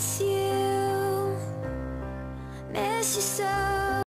miss you, miss you so.